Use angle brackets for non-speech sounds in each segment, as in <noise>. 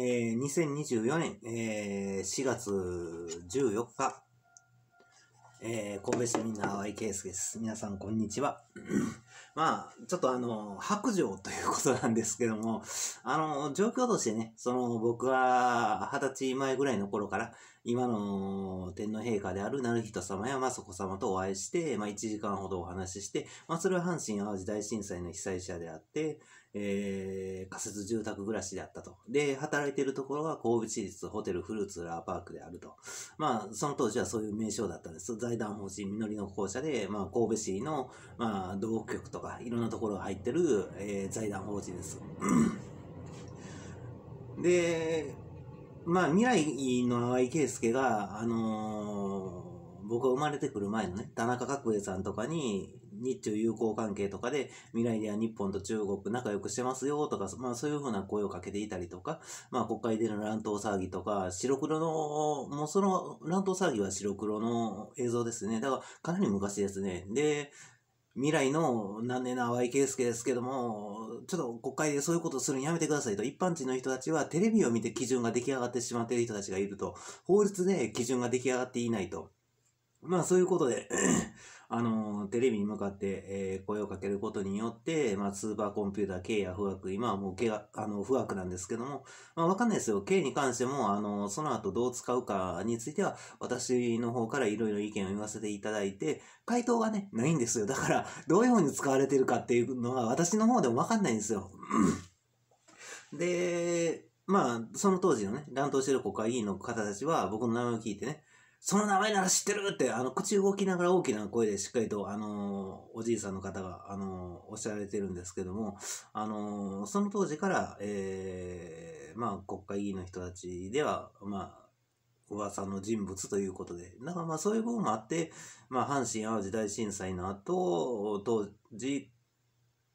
え、2024年、え、4月14日、え、神戸市民の淡井圭介です。皆さん、こんにちは。<clears throat> まあ、ちょっとあの、白状ということなんですけども、あの、状況としてね、その、僕は二十歳前ぐらいの頃から、今の天皇陛下である成人様や雅子様とお会いして、まあ、1時間ほどお話しして、まあ、それは阪神淡路大震災の被災者であって、えー、仮設住宅暮らしであったと。で、働いているところは神戸市立ホテルフルーツラーパークであると。まあ、その当時はそういう名称だったんです。財団法人実りの校舎で、まあ、神戸市の、まあ、道局とか、いろんなところが入ってる、えー、財団法人です。<clears throat> で、まあ、未来の淡井圭介が、あのー、僕が生まれてくる前のね、田中角栄さんとかに、日中友好関係とかで、未来では日本と中国仲良くしてますよとか、まあそういうふうな声をかけていたりとか、まあ国会での乱闘騒ぎとか、白黒の、もうその乱闘騒ぎは白黒の映像ですね。だからかなり昔ですね。で、未来の何年の淡井圭介ですけども、ちょっと国会でそういうことするのやめてくださいと、一般人の人たちはテレビを見て基準が出来上がってしまっている人たちがいると、法律で基準が出来上がっていないと。まあそういうことであの、テレビに向かって、えー、声をかけることによって、まあ、スーパーコンピューター K や富岳、今はもう K が、あの、富岳なんですけども、まあ、わかんないですよ。K に関しても、あの、その後どう使うかについては、私の方からいろいろ意見を言わせていただいて、回答がね、ないんですよ。だから、どういうふうに使われてるかっていうのは、私の方でもわかんないんですよ。で、まあ、その当時のね、乱闘してる国会議員の方たちは、僕の名前を聞いてね、その名前なら知ってるって、あの、口動きながら大きな声でしっかりと、あの、おじいさんの方が、あの、おっしゃられてるんですけども、あの、その当時から、えー、まあ、国会議員の人たちでは、まあ、噂の人物ということで、だかまあそういう部分もあって、まあ阪神淡路大震災の後、当時、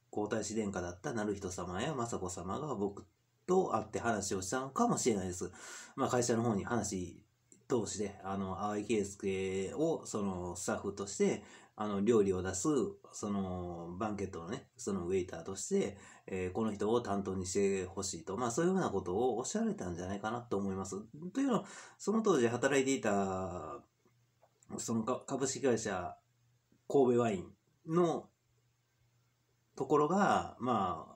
皇太子殿下だった成人様や雅子様が僕と会って話をしたのかもしれないです。まあ会社の方に話同士で、あの、淡井圭介を、その、スタッフとして、あの、料理を出す、その、バンケットのね、そのウェイターとして、えー、この人を担当にしてほしいと、まあ、そういうふうなことをおっしゃられたんじゃないかなと思います。というのは、その当時働いていた、その株式会社、神戸ワインのところが、まあ、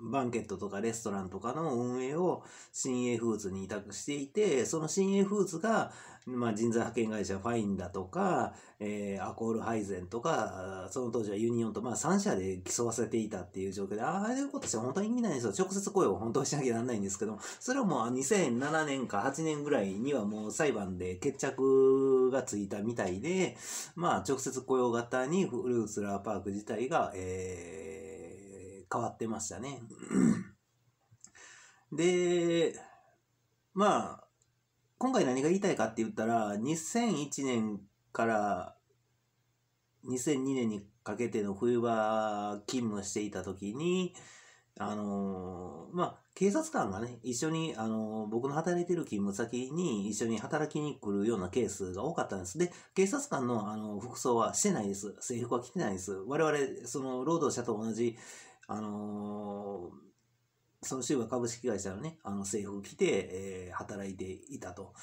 バンケットとかレストランとかの運営を新鋭フーズに委託していて、その新鋭フーズが、まあ、人材派遣会社ファインだとか、えー、アコールハイゼンとか、その当時はユニオンと、まあ、3社で競わせていたっていう状況で、ああいうことして本当に意味ないんですよ。直接声を本当にしなきゃなんないんですけども、それはもう2007年か8年ぐらいにはもう裁判で決着がついたみたいで、まあ、直接雇用型にフルーツフラワーパーク自体が、えー変わってましたね。で、まあ、今回何が言いたいかって言ったら、2001年から2002年にかけての冬場勤務していた時に、あのー、まあ、警察官がね、一緒に、あのー、僕の働いてる勤務先に一緒に働きに来るようなケースが多かったんです。で、警察官の、あの、服装はしてないです。制服は着てないです。我々、その、労働者と同じ、あのー、その州は株式会社のね、あの制服着て、えー、働いていたと。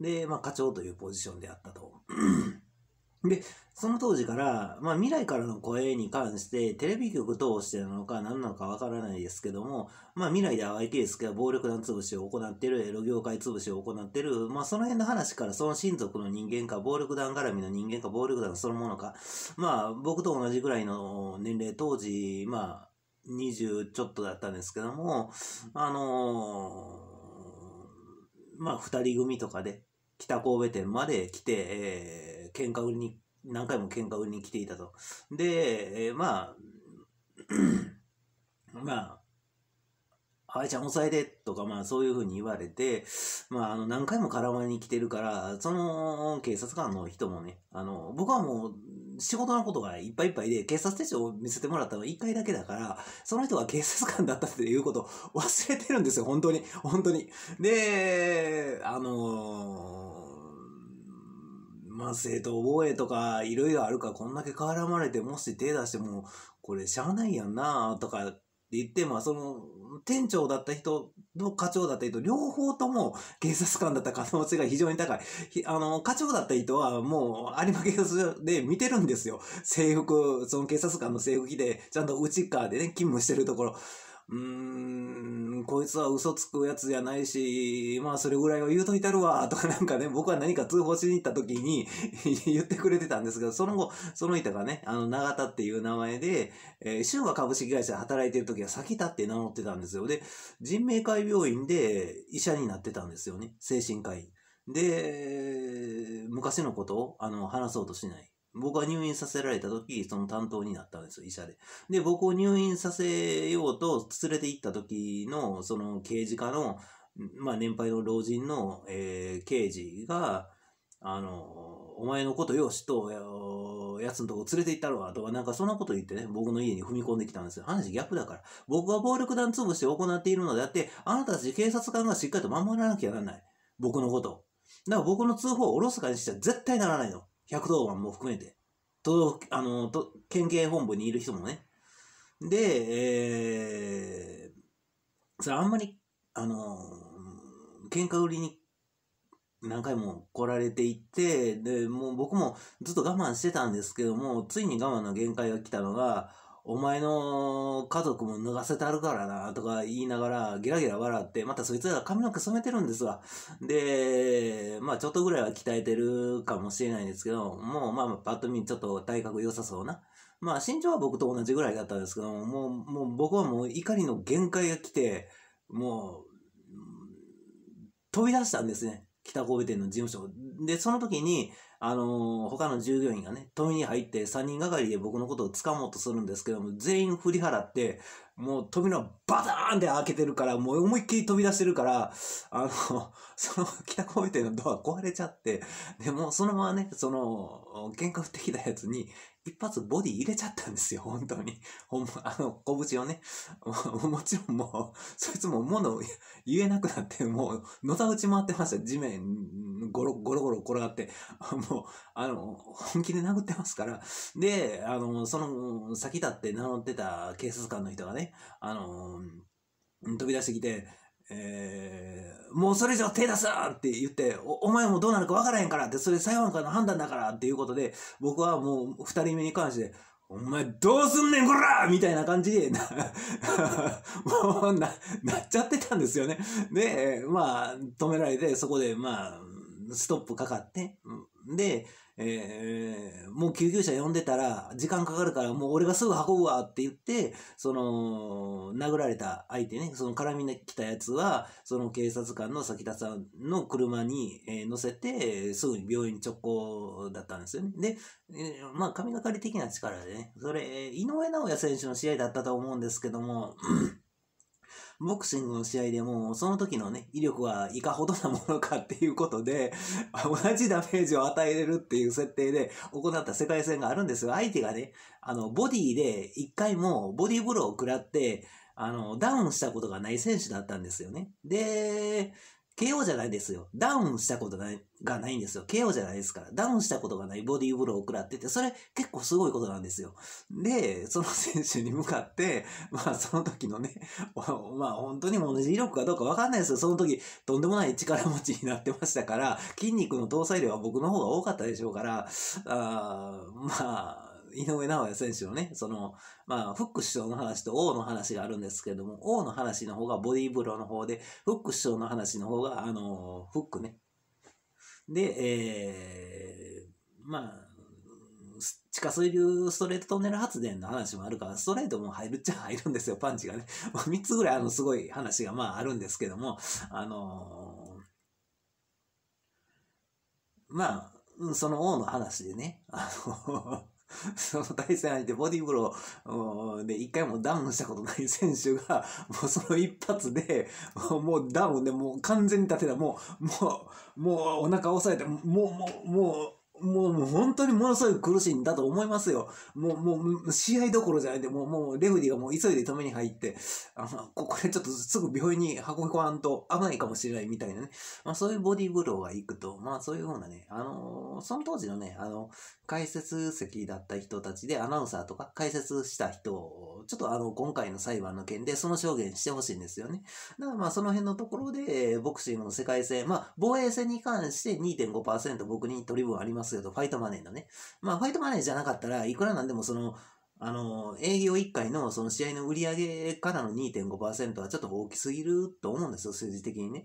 で、まあ、課長というポジションであったと。<clears throat> で、その当時から、まあ、未来からの声に関して、テレビ局通してなのか何なのかわからないですけども、まあ、未来で淡井圭介は暴力団潰しを行ってる、エロ業界潰しを行ってる、まあ、その辺の話から、その親族の人間か、暴力団絡みの人間か、暴力団そのものか、まあ、僕と同じぐらいの年齢、当時、まあ、20ちょっとだったんですけども、あのー、まあ、二人組とかで、北神戸店まで来て、えー、喧嘩売りに、何回も喧嘩売りに来ていたと。で、えー、まあ、<clears throat> まあ、あいちゃん抑えてとか、まあそういうふうに言われて、まああの何回も絡まりに来てるから、その警察官の人もね、あの、僕はもう仕事のことがいっぱいいっぱいで、警察手帳を見せてもらったのは1回だけだから、その人が警察官だったっていうことを <laughs> 忘れてるんですよ、本当に。本当に。で、あのー、まあ、正当防衛とかいろいろあるから、こんだけ絡まれて、もし手出しても、これしゃあないやんなとかって言って、もその、店長だった人と課長だった人、両方とも警察官だった可能性が非常に高い。あの、課長だった人はもう有馬警察署で見てるんですよ。制服、その警察官の制服着で、ちゃんと内側でね、勤務してるところ。うーん、こいつは嘘つくやつじゃないし、まあそれぐらいは言うといたるわ、<laughs> とかなんかね、僕は何か通報しに行った時に <laughs> 言ってくれてたんですけど、その後、その人がね、あの、長田っていう名前で、えー、春和株式会社で働いてる時は先田って名乗ってたんですよ。で、人命会病院で医者になってたんですよね。精神科医。で、昔のことを、あの、話そうとしない。僕が入院させられた時、その担当になったんですよ、医者で。で、僕を入院させようと連れて行った時の、その刑事課の、まあ、年配の老人の、えー、刑事が、あの、お前のことよしと、やつのとこ連れて行ったろわ、とか、なんかそんなこと言ってね、僕の家に踏み込んできたんですよ。話逆だから。僕は暴力団潰して行っているのであって、あなたたち警察官がしっかりと守らなきゃならない。僕のこと。だから僕の通報をおろすかにしては絶対ならないの。110番も含めて。と、あの、と、県警本部にいる人もね。で、えー、それあんまり、あの、喧嘩売りに何回も来られていて、で、もう僕もずっと我慢してたんですけども、ついに我慢の限界が来たのが、お前の家族も脱がせてあるからな、とか言いながら、ゲラゲラ笑って、またそいつら髪の毛染めてるんですわ。で、まあちょっとぐらいは鍛えてるかもしれないんですけど、もうまあパッと見ちょっと体格良さそうな。まあ身長は僕と同じぐらいだったんですけども、う、もう僕はもう怒りの限界が来て、もう、飛び出したんですね。北神戸店の事務所。で、その時に、あのー、他の従業員がね、富に入って3人がかりで僕のことを掴もうとするんですけども、全員振り払って、もう扉バターンって開けてるから、もう思いっきり飛び出してるから、あの、<laughs> その北神戸店のドア壊れちゃって、で、もそのままね、その、喧嘩降ってきたやつに、一発ボディ入れちゃったんですよ、本当に。ほんま、あの、拳をね。<laughs> もちろんもう、そいつも物を言えなくなって、もう、のた打ち回ってました。地面、ゴロゴロゴロ転がって、もう、あの、本気で殴ってますから。で、あの、その、先立って名乗ってた警察官の人がね、あの、飛び出してきて、えー、もうそれ以上手出すなって言ってお、お前もどうなるか分からへんからって、それ裁判官の判断だからっていうことで、僕はもう二人目に関して、お前どうすんねんこらみたいな感じで、<laughs> もうな、なっちゃってたんですよね。で、まあ、止められて、そこで、まあ、ストップかかって、で、えー、もう救急車呼んでたら、時間かかるから、もう俺がすぐ運ぶわって言って、その、殴られた相手ね、その絡みに来たやつは、その警察官の崎田さんの車に、えー、乗せて、すぐに病院直行だったんですよね。で、えー、まあ、神がかり的な力でね、それ、井上直弥選手の試合だったと思うんですけども、ボクシングの試合でも、その時のね、威力はいかほどなものかっていうことで、同じダメージを与えれるっていう設定で行った世界戦があるんですが。相手がね、あの、ボディで一回もボディーブローを食らって、あの、ダウンしたことがない選手だったんですよね。で、KO じゃないですよ。ダウンしたことないがないんですよ。KO じゃないですから。ダウンしたことがないボディーブローを食らってて、それ結構すごいことなんですよ。で、その選手に向かって、まあその時のね、まあ本当に同じ威力かどうかわかんないですよ。その時とんでもない力持ちになってましたから、筋肉の搭載量は僕の方が多かったでしょうから、あまあ、井上尚弥選手のね、その、まあ、フック首相の話と王の話があるんですけども、王の話の方がボディーブローの方で、フック首相の話の方が、あの、フックね。で、えー、まあ、地下水流ストレートトンネル発電の話もあるから、ストレートも入るっちゃ入るんですよ、パンチがね。<laughs> 3つぐらいあのすごい話がまああるんですけども、あのー、まあ、その王の話でね、あの <laughs> その対戦相手、ボディーブローで一回もダウンしたことない <laughs> 選手が、もうその一発で、もうダウンでもう完全に立てた、もう、もう、もうお腹押さえて、もう、もう、もう、もう、もう本当にものすごい苦しいんだと思いますよ。もう、もう、試合どころじゃないんで、もう、もう、レフェリーがもう急いで止めに入って、あの、こ <laughs> こでちょっとすぐ病院に運び込まんと危ないかもしれないみたいなね。まあそういうボディーブローが行くと、まあそういうふうなね、あのー、その当時のね、あの、解説席だった人たちでアナウンサーとか解説した人を、ちょっとあの、今回の裁判の件でその証言してほしいんですよね。だからまあその辺のところで、ボクシングの世界戦、まあ防衛戦に関して2.5%僕に取り分ありますよと、ファイトマネーのね。まあファイトマネーじゃなかったらいくらなんでもその、あの、営業1回のその試合の売り上げからの2.5%はちょっと大きすぎると思うんですよ、政治的にね。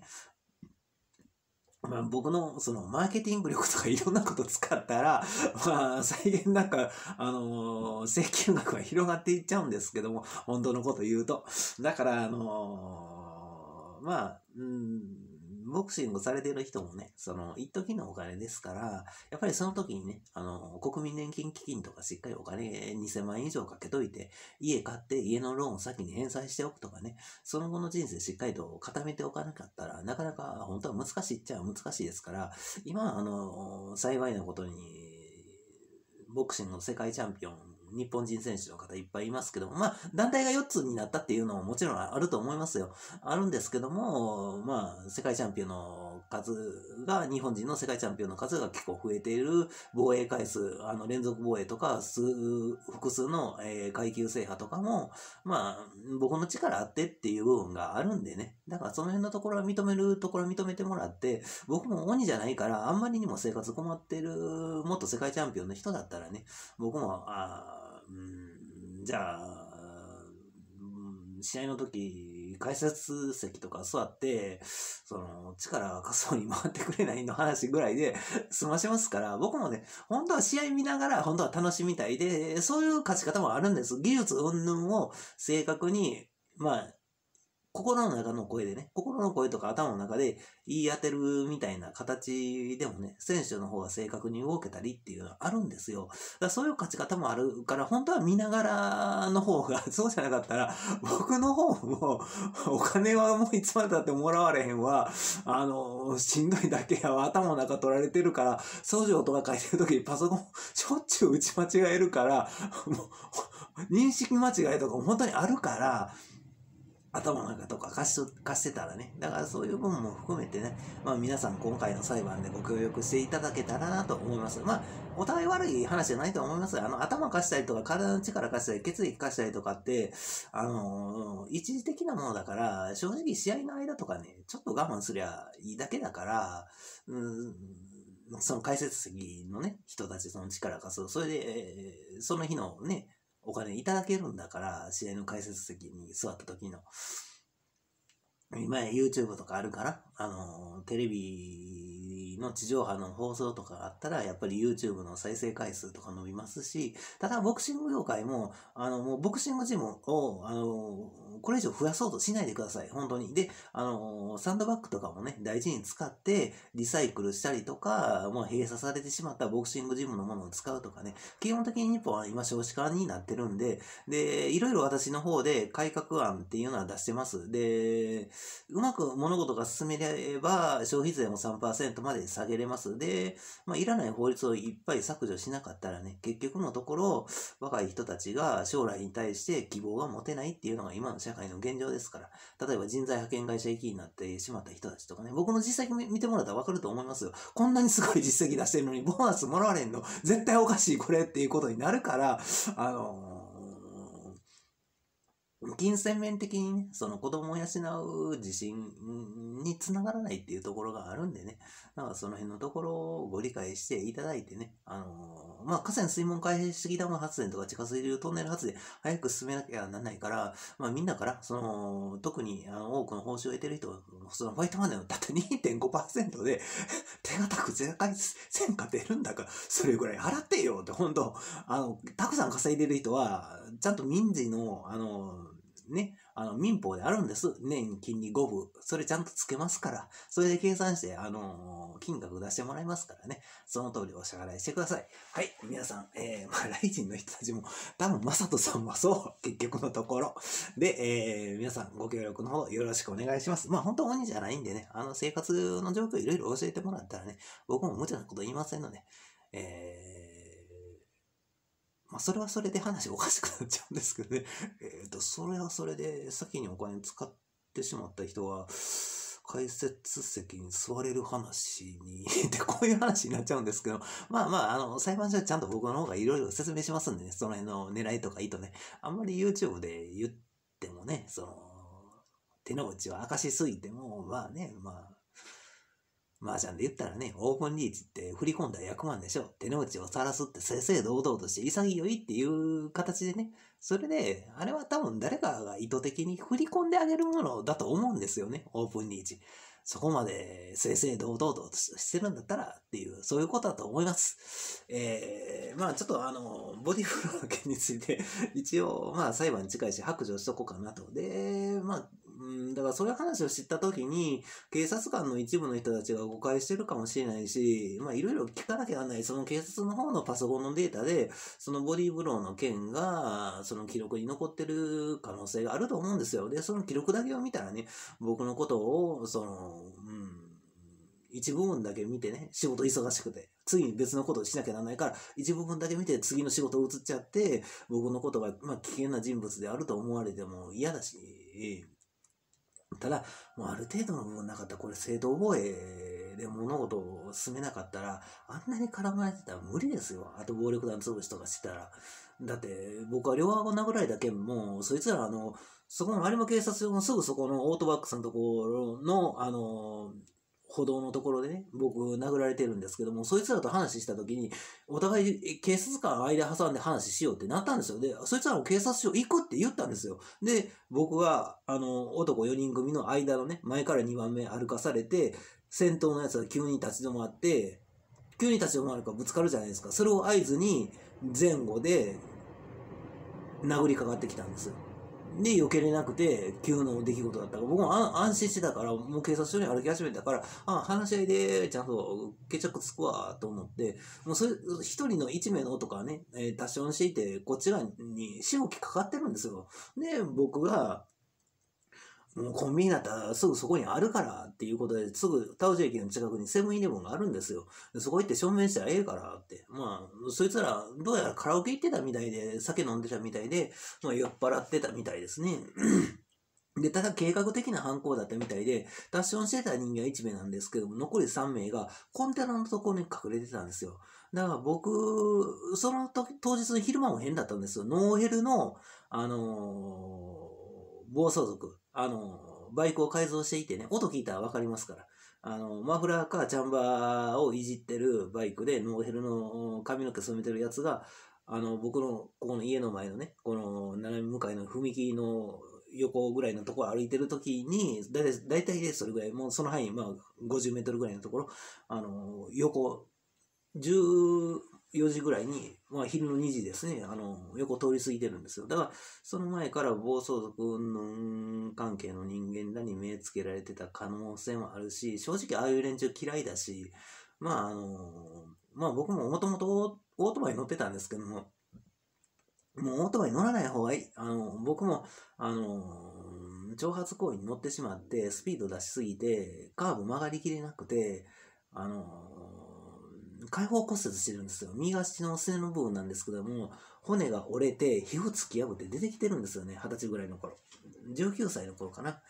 まあ、僕のそのマーケティング力とかいろんなこと使ったら、まあ、再現なんか、あのー、請求額は広がっていっちゃうんですけども、本当のこと言うと。だから、あのー、まあ、うん、ボクシングされてる人もね、その、一時のお金ですから、やっぱりその時にね、あの、国民年金基金とかしっかりお金2000万円以上かけといて、家買って家のローンを先に返済しておくとかね、その後の人生しっかりと固めておかなかったら、なかなか本当は難しいっちゃ難しいですから、今、あの、幸いなことに、ボクシングの世界チャンピオン日本人選手の方いっぱいいますけども、まあ、団体が4つになったっていうのももちろんあると思いますよ。あるんですけども、まあ、世界チャンピオンの数が、日本人の世界チャンピオンの数が結構増えている防衛回数、あの、連続防衛とか、数、複数の、えー、階級制覇とかも、まあ、僕の力あってっていう部分があるんでね。だからその辺のところは認めるところは認めてもらって、僕も鬼じゃないから、あんまりにも生活困ってる、もっと世界チャンピオンの人だったらね、僕も、あうん、じゃあ、試合の時、解説席とか座って、その、力が仮想に回ってくれないの話ぐらいで済ましますから、僕もね、本当は試合見ながら、本当は楽しみたいで、そういう勝ち方もあるんです。技術云々を正確に、まあ、心の中の声でね、心の声とか頭の中で言い当てるみたいな形でもね、選手の方が正確に動けたりっていうのはあるんですよ。だからそういう勝ち方もあるから、本当は見ながらの方が、<laughs> そうじゃなかったら、僕の方も、お金はもういつまでだってもらわれへんわ、あの、しんどいだけやわ、頭の中取られてるから、訴状とか書いてる時にパソコンしょっちゅう打ち間違えるから、もう、認識間違いとかも本当にあるから、頭の中とか貸し貸してたらね。だからそういう部分も含めてね、まあ皆さん今回の裁判でご協力していただけたらなと思います。まあ、お互い悪い話じゃないと思いますあの、頭貸したりとか体の力貸したり、血液貸したりとかって、あの、一時的なものだから、正直試合の間とかね、ちょっと我慢すりゃいいだけだから、うん、その解説席のね、人たちその力貸す。それで、その日のね、お金いただけるんだから、試合の解説席に座った時の。今 YouTube とかあるから、あの、テレビの地上波の放送とかあったら、やっぱり YouTube の再生回数とか伸びますし、ただボクシング業界も、あの、もうボクシングジムを、あの、これ以上増やそうとしないでください。本当に。で、あのサンドバッグとかもね、大事に使って、リサイクルしたりとか、もう閉鎖されてしまったボクシングジムのものを使うとかね、基本的に日本は今少子化になってるんで、で、いろいろ私の方で改革案っていうのは出してます。で、うまく物事が進めれば、消費税も3%まで下げれます。で、まあ、いらない法律をいっぱい削除しなかったらね、結局のところ、若い人たちが将来に対して希望が持てないっていうのが今の社会の現状ですから、例えば人材派遣会社行きになってしまった人たちとかね、僕の実績見てもらったらわかると思いますよ。こんなにすごい実績出してるのに、ボーナスもらわれんの、絶対おかしいこれっていうことになるから、あの金銭面的にね、その子供を養う自信につながらないっていうところがあるんでね、だからその辺のところをご理解していただいてね、あのー、まあ、河川水門開式ダム発電とか地下水流トンネル発電早く進めなきゃならないから、まあ、みんなから、その、特にあの多くの報酬を得てる人はそのファイトマネーのたった2.5%で手堅く全開戦果出るんだから、それぐらい払ってよって、本当。あの、たくさん稼いでる人は、ちゃんと民事の、あの、ね、あの、民法であるんです。年金に5分。それちゃんとつけますから。それで計算して、あのー、金額出してもらいますからね。その通りお支払いしてください。はい。皆さん、えー、まあ、ライジンの人たちも、多分、まさとさんもそう。結局のところ。で、えー、皆さん、ご協力の方よろしくお願いします。まあ、本当鬼じゃないんでね、あの、生活の状況いろいろ教えてもらったらね、僕も無茶なこと言いませんので、えー、まあ、それはそれで話おかしくなっちゃうんですけどね。えっ、と、それはそれで先にお金使ってしまった人は、解説席に座れる話に <laughs> で、こういう話になっちゃうんですけど、まあまあ、あの、裁判所はちゃんと僕の方がいろいろ説明しますんでね、その辺の狙いとか意図ね。あんまり YouTube で言ってもね、その、手の内を明かしすぎても、まあね、まあ、麻雀で言ったらね、オープンリーチって振り込んだら100万でしょ。手の内を晒すって正々堂々として潔いっていう形でね。それで、あれは多分誰かが意図的に振り込んであげるものだと思うんですよね。オープンリーチ。そこまで正々堂々としてるんだったらっていう、そういうことだと思います。えー、まあちょっとあの、ボディフローの件について、一応、まあ裁判に近いし白状しとこうかなと。で、まあうん、だからそういう話を知った時に、警察官の一部の人たちが誤解してるかもしれないし、まあいろいろ聞かなきゃならない、その警察の方のパソコンのデータで、そのボディーブローの件が、その記録に残ってる可能性があると思うんですよ。で、その記録だけを見たらね、僕のことを、その、うん、一部分だけ見てね、仕事忙しくて、次に別のことをしなきゃならないから、一部分だけ見て次の仕事を移っちゃって、僕のことが、まあ、危険な人物であると思われても嫌だし、ただ、もうある程度の部分なかったら、これ正当防衛で物事を進めなかったら、あんなに絡まれてたら無理ですよ。あと暴力団潰しとかしてたら。だって、僕は両顎殴られた件も、そいつらあの、そこの有馬警察署のすぐそこのオートバックスのところの、あの、歩道のところでね、僕殴られてるんですけども、そいつらと話した時に、お互い警察官間挟んで話しようってなったんですよ。で、そいつらも警察署行くって言ったんですよ。で、僕が、あの、男4人組の間のね、前から2番目歩かされて、先頭のやつが急に立ち止まって、急に立ち止まるかぶつかるじゃないですか。それを合図に前後で殴りかかってきたんですよ。で、避けれなくて、急の出来事だったから、僕も安心してたから、もう警察署に歩き始めたから、あ、話し合いで、ちゃんと決着つくわ、と思って、もうそれ、一人の一名の男はね、えー、多少していて、こっち側に仕置きかかってるんですよ。で、僕が、コンビニだったらすぐそこにあるからっていうことで、すぐタウジ駅の近くにセブンイレブンがあるんですよ。そこ行って証明したらええからって。まあ、そいつら、どうやらカラオケ行ってたみたいで、酒飲んでたみたいで、まあ、酔っ払ってたみたいですね。で、ただ計画的な犯行だったみたいで、脱シしてた人間は1名なんですけども、残り3名がコンテナのところに隠れてたんですよ。だから僕、その時当日の昼間も変だったんですよ。ノーヘルの、あのー、暴走族。あの、バイクを改造していてね、音聞いたらわかりますから。あの、マフラーかチャンバーをいじってるバイクで、ノーヘルの髪の毛染めてるやつが、あの、僕の、ここの家の前のね、この斜め向かいの踏切の横ぐらいのところ歩いてる時に、だいたい、だいそれぐらい、もうその範囲、まあ、50メートルぐらいのところ、あの、横、10、4時ぐらいに、まあ昼の2時ですね、あの、横通り過ぎてるんですよ。だから、その前から暴走族の関係の人間らに目つけられてた可能性もあるし、正直ああいう連中嫌いだし、まああの、まあ僕ももともとオートバイ乗ってたんですけども、もうオートバイ乗らない方がいい。あの、僕も、あの、挑発行為に乗ってしまって、スピード出しすぎて、カーブ曲がりきれなくて、あの、開放骨折してるんですよ。右足の背の部分なんですけども、骨が折れて、皮膚突き破って出てきてるんですよね。二十歳ぐらいの頃。19歳の頃かな。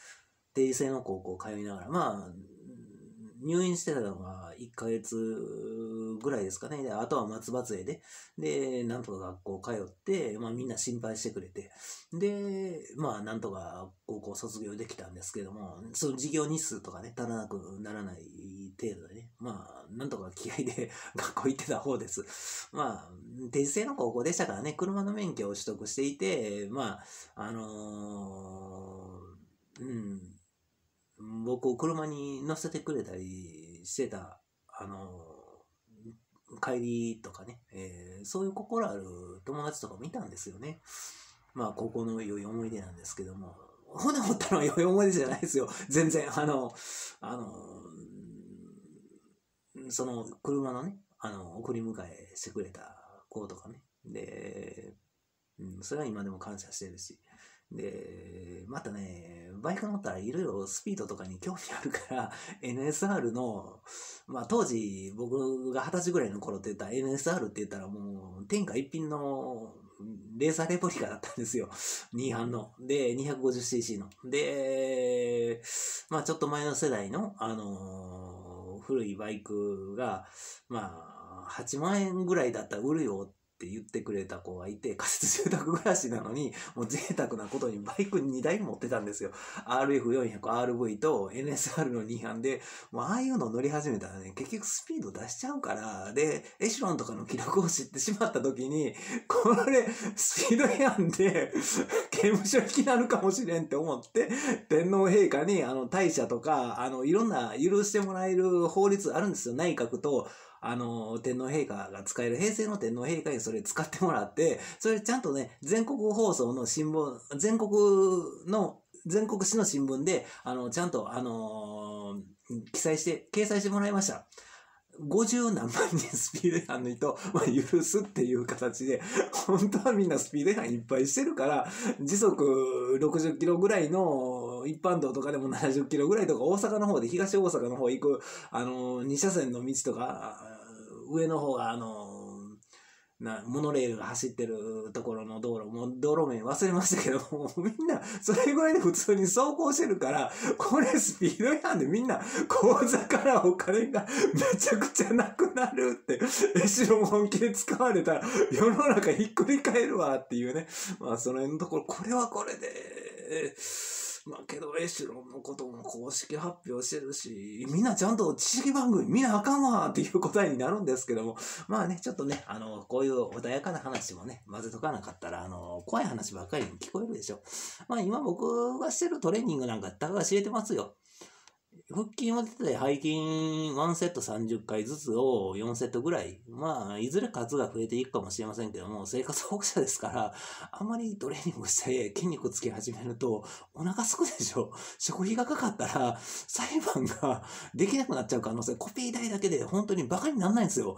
定時制の高校通いながら。まあ、入院してたのが1ヶ月ぐらいですかね。で、あとは松葉杖で、で、なんとか学校通って、まあみんな心配してくれて、で、まあなんとか高校卒業できたんですけども、その授業日数とかね、足らなくならない程度でね、まあなんとか気合で <laughs> 学校行ってた方です。まあ、定時制の高校でしたからね、車の免許を取得していて、まあ、あのー、うん、僕を車に乗せてくれたりしてた、あの、帰りとかね、えー、そういう心ある友達とか見たんですよね。まあ、高校の良い思い出なんですけども、骨折ったのは良い思い出じゃないですよ。全然、あの、あの、その車のね、あの、送り迎えしてくれた子とかね。で、うん、それは今でも感謝してるし、で、またね、バイク乗ったらいろいろスピードとかに興味あるから、<laughs> NSR の、まあ当時僕が二十歳ぐらいの頃って言った NSR って言ったらもう天下一品のレーサーレポリカだったんですよ。<laughs> 2班の。で、250cc の。で、まあちょっと前の世代の、あのー古いバイクが、まあ、8万円ぐらいだったら売るよって言ってくれた子がいて、仮設住宅暮らしなのに、もう贅沢なことにバイク2台持ってたんですよ。RF400RV と NSR の2班で、もうああいうの乗り始めたらね、結局スピード出しちゃうから、で、エシュロンとかの記録を知ってしまった時に、これ、スピード違反で、刑務所行きなるかもしれんって思って、天皇陛下に、あの、大社とか、あの、いろんな許してもらえる法律あるんですよ。内閣と、あの、天皇陛下が使える、平成の天皇陛下にそれ使ってもらって、それちゃんとね、全国放送の新聞、全国の、全国紙の新聞で、あの、ちゃんと、あの記載して、掲載してもらいました。50何万人スピード違反の人、まあ、許すっていう形で、本当はみんなスピード違反いっぱいしてるから、時速60キロぐらいの一般道とかでも70キロぐらいとか、大阪の方で東大阪の方行く、あの、2車線の道とか、上の方が、あの、な、モノレールが走ってるところの道路、も道路名忘れましたけど、<laughs> もみんなそれぐらいで普通に走行してるから、これスピード違反でみんな口座からお金がめちゃくちゃなくなるって、エシロン本気で使われたら世の中ひっくり返るわっていうね。まあその辺のところ、これはこれで、まあけどエシロンのことも公式発表してるし、みんなちゃんと知識番組見なあかんわっていう答えになるんですけども、まあね、ちょっとね、あの、こういう穏やかな話もね、混ぜとかなかったら、あの、怖い話ばっかりに聞こえるでしょ。まあ今僕がしてるトレーニングなんかたかが知れてますよ。腹筋を出て背筋1セット30回ずつを4セットぐらい。まあ、いずれ数が増えていくかもしれませんけども、生活保護者ですから、<laughs> あんまりトレーニングして筋肉つけ始めると、お腹すくでしょ <laughs> 食費がかかったら、<laughs> 裁判ができなくなっちゃう可能性、コピー代だけで本当にバカにならないんですよ。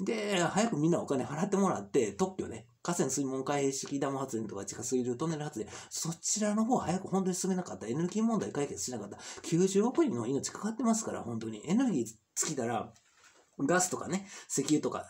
で、早くみんなお金払ってもらって、特許ね、河川水門開閉式ダム発電とか地下水流トンネル発電、そちらの方早く本当に進めなかった、エネルギー問題解決しなかった、90億人の命かかってますから、本当に。エネルギー尽きたら、ガスとかね、石油とか、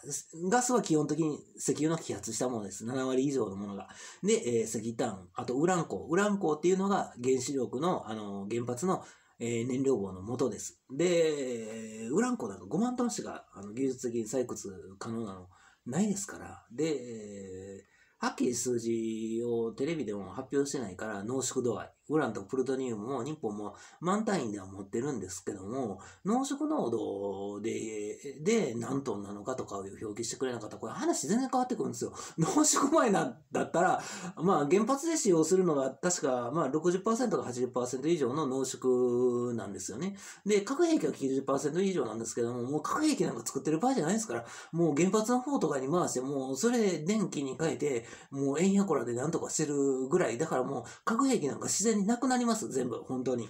ガスは基本的に石油の揮発したものです。7割以上のものが。で、えー石炭、あとウラン鉱。ウラン鉱っていうのが原子力の、あの、原発の、えー燃料棒の元です。で、ウラン鉱なんか5万トンしかあの技術的に採掘可能なのないですから。で、はっきり数字をテレビでも発表してないから濃縮度合い。ウランとプルトニウムも日本も満単位では持ってるんですけども、濃縮濃度で、で何トンなのかとかを表記してくれなかったら、これ話全然変わってくるんですよ。濃縮前な、だったら、まあ原発で使用するのが確か、まあ60%か80%以上の濃縮なんですよね。で、核兵器は90%以上なんですけども、もう核兵器なんか作ってる場合じゃないですから、もう原発の方とかに回して、もうそれ電気に変えて、もう円やこらでなんとかしてるぐらい、だからもう核兵器なんか自然になくなります、全部、本当に。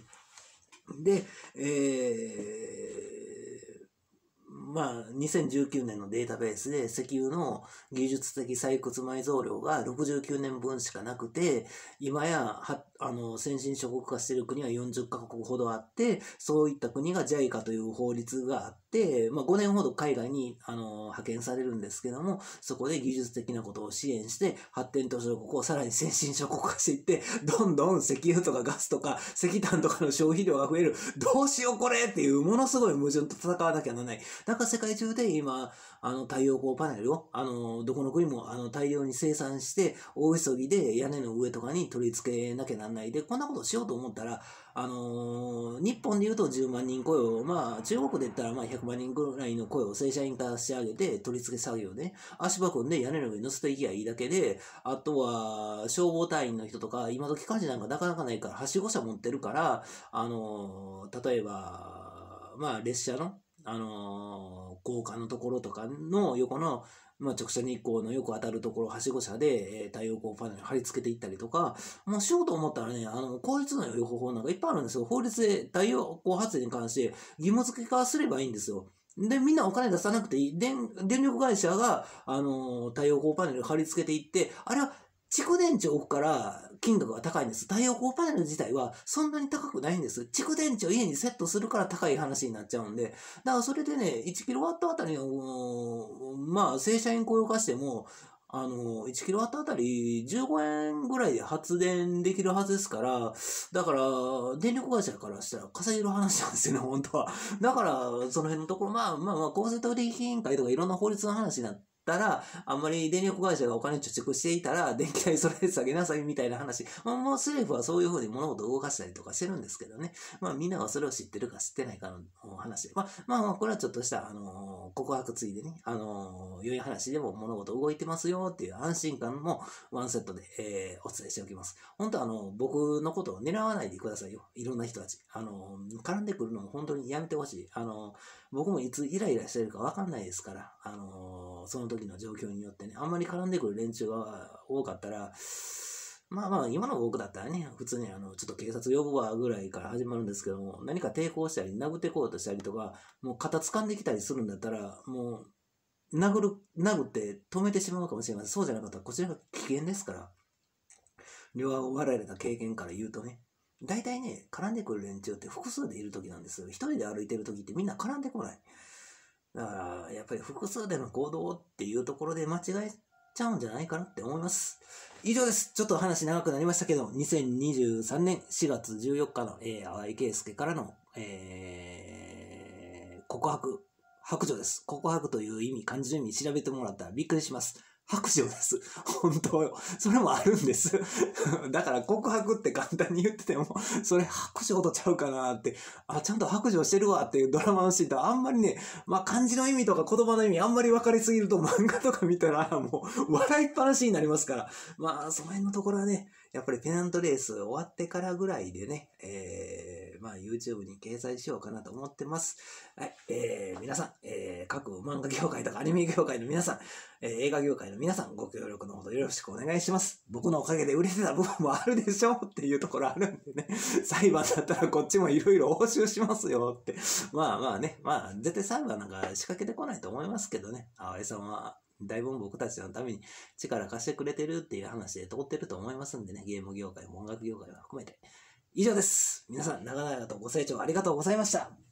で、えー、まあ、2019年のデータベースで石油の技術的採掘埋蔵量が69年分しかなくて、今やはあの先進諸国化している国は40カ国ほどあって、そういった国が JICA という法律があって、まあ、5年ほど海外にあの派遣されるんですけども、そこで技術的なことを支援して、発展途上国をさらに先進諸国化していって、<laughs> どんどん石油とかガスとか石炭とかの消費量が増える。どうしようこれっていうものすごい矛盾と戦わなきゃならない。だから世界中で今、あの太陽光パネルを、あの、どこの国もあの大量に生産して、大急ぎで屋根の上とかに取り付けなきゃなんないで、こんなことしようと思ったら、あの日本で言うと10万人雇用、まあ中国で言ったらまあ100万人ぐらいの声を正社員化してあげて、取り付け作業ね、足場組んで屋根の上に乗せていきゃいいだけで、あとは消防隊員の人とか、今時火事なんかなかなかないから、はしご車持ってるから、あの例えば、まあ列車の、あの高架のところとかの横の、まあ、直射日光のよく当たるところ、はしご車で、え太陽光パネル貼り付けていったりとか、もうしようと思ったらね、あの、効率の良い方法なんかいっぱいあるんですよ。法律で太陽光発電に関して義務付け化すればいいんですよ。で、みんなお金出さなくていい。電、電力会社が、あの、太陽光パネル貼り付けていって、あれは蓄電池を置くから金額が高いんです。太陽光パネル自体はそんなに高くないんです。蓄電池を家にセットするから高い話になっちゃうんで、だからそれでね、1キロワットあたりの、まあ、正社員雇用化しても、あの、1キロワットあたり15円ぐらいで発電できるはずですから、だから、電力会社からしたら稼げる話なんですよね、本当は。だから、その辺のところ、まあまあまあ、公正取引委員会とかいろんな法律の話になって、たら、あんまり電力会社がお金貯蓄していたら、電気代それ下げなさいみたいな話。まあ、もう政府はそういうふうに物事を動かしたりとかしてるんですけどね。まあみんながそれを知ってるか知ってないかの話。まあまあまあ、これはちょっとした、あのー、告白ついでね、あのー、良い話でも物事動いてますよっていう安心感もワンセットで、えー、お伝えしておきます。本当あの、僕のことを狙わないでくださいよ。いろんな人たち。あのー、絡んでくるのも本当にやめてほしい。あのー、僕もいつイライラしてるかわかんないですから、あのー、その時の状況によってね、あんまり絡んでくる連中が多かったら、まあまあ、今の僕だったらね、普通にあの、ちょっと警察呼ぶわぐらいから始まるんですけども、何か抵抗したり、殴ってこうとしたりとか、もう肩掴んできたりするんだったら、もう、殴る、殴って止めてしまうかもしれません。そうじゃなかったら、こちらが危険ですから。両顎を割られた経験から言うとね。大体ね、絡んでくる連中って複数でいる時なんですよ。一人で歩いてる時ってみんな絡んでこない。だから、やっぱり複数での行動っていうところで間違えちゃうんじゃないかなって思います。以上です。ちょっと話長くなりましたけど、2023年4月14日の、えー、淡井圭介からの、えー、告白、白状です。告白という意味、漢字の意味調べてもらったらびっくりします。白状です。本当よ。それもあるんです。<laughs> だから告白って簡単に言ってても、それ白状とちゃうかなって、あ、ちゃんと白状してるわっていうドラマのシーンとあんまりね、まあ漢字の意味とか言葉の意味あんまり分かりすぎると漫画とか見たらもう笑いっぱなしになりますから、まあその辺のところはね、やっぱりペナントレース終わってからぐらいでね、えー、まあ YouTube に掲載しようかなと思ってます。はい、えー、皆さん、えー、各漫画業界とかアニメ業界の皆さん、えー、映画業界の皆さん、ご協力のほどよろしくお願いします。僕のおかげで売れてた部分もあるでしょうっていうところあるんでね、<laughs> 裁判だったらこっちもいろいろ応酬しますよって。まあまあね、まあ絶対裁判なんか仕掛けてこないと思いますけどね、青江さんはだいぶ僕たちのために力貸してくれてるっていう話で通ってると思いますんでね、ゲーム業界も音楽業界も含めて。以上です。皆さん、長々とご清聴ありがとうございました。